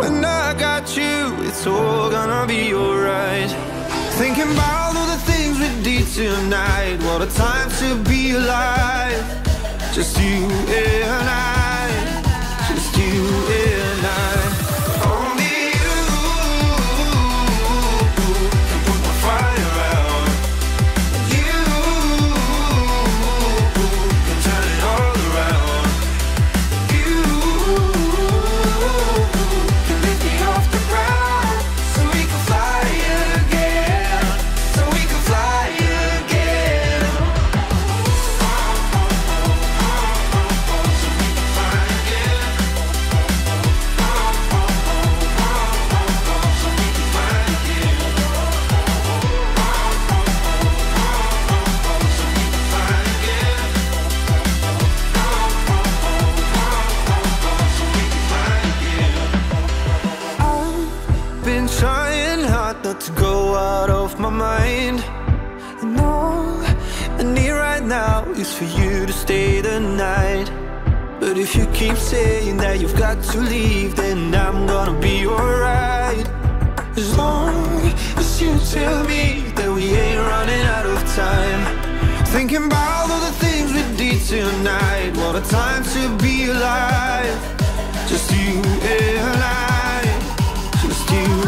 When I got you, it's all gonna be alright. Thinking about all the things we did tonight. What a time to be alive. Just you and I. not to go out of my mind. And all I need right now is for you to stay the night. But if you keep saying that you've got to leave, then I'm gonna be alright. As long as you tell me that we ain't running out of time. Thinking about all the things we did tonight. What a time to be alive. Just you and I. Just you